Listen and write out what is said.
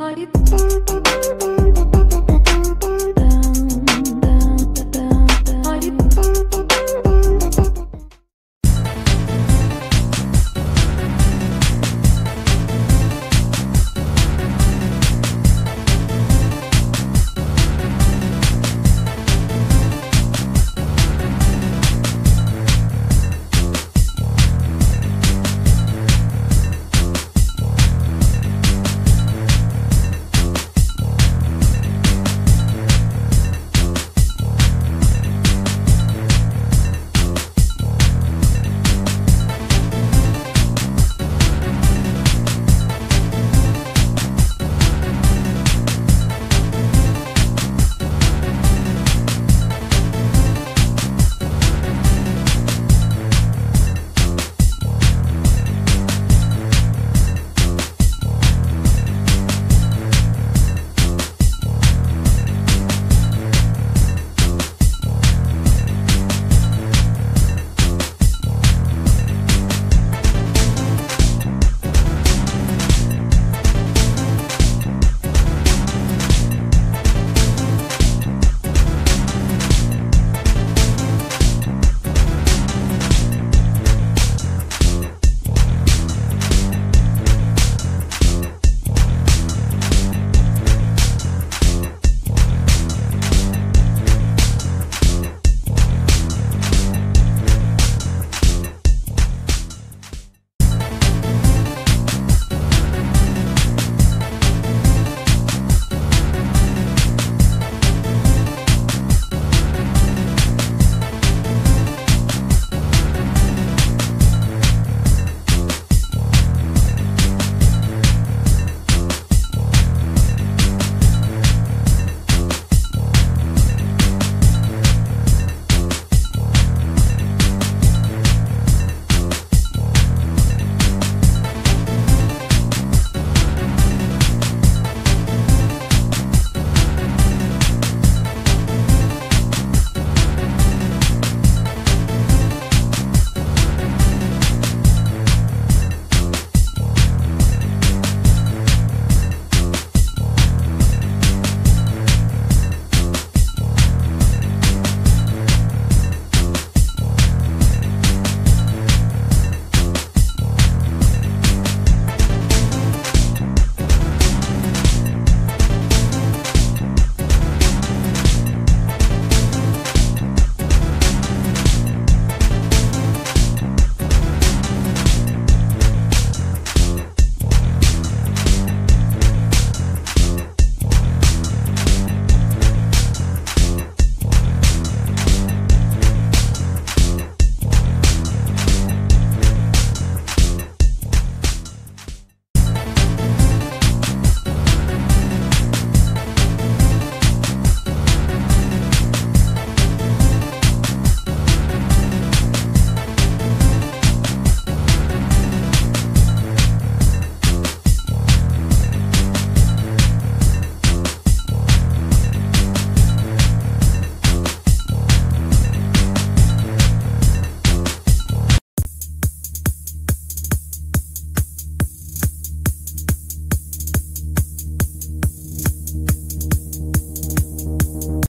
Are you